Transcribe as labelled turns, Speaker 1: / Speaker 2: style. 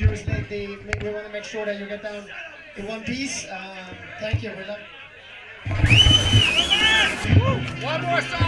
Speaker 1: make, we want to make sure that you get down in one piece. Uh, thank you.
Speaker 2: One more song.